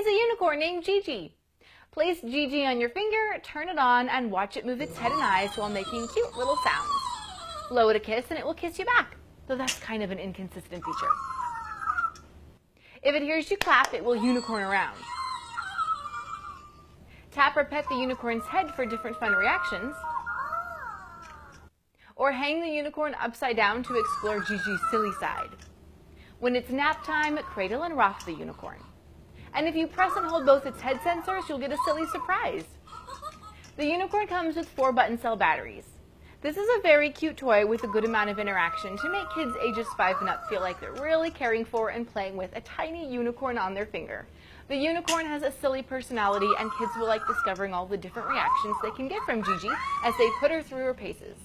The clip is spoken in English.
is a unicorn named Gigi. Place Gigi on your finger, turn it on, and watch it move its head and eyes while making cute little sounds. Blow it a kiss and it will kiss you back, though that's kind of an inconsistent feature. If it hears you clap, it will unicorn around. Tap or pet the unicorn's head for different fun reactions. Or hang the unicorn upside down to explore Gigi's silly side. When it's nap time, cradle and rock the unicorn. And if you press and hold both its head sensors, you'll get a silly surprise. The unicorn comes with four button cell batteries. This is a very cute toy with a good amount of interaction to make kids ages 5 and up feel like they're really caring for and playing with a tiny unicorn on their finger. The unicorn has a silly personality and kids will like discovering all the different reactions they can get from Gigi as they put her through her paces.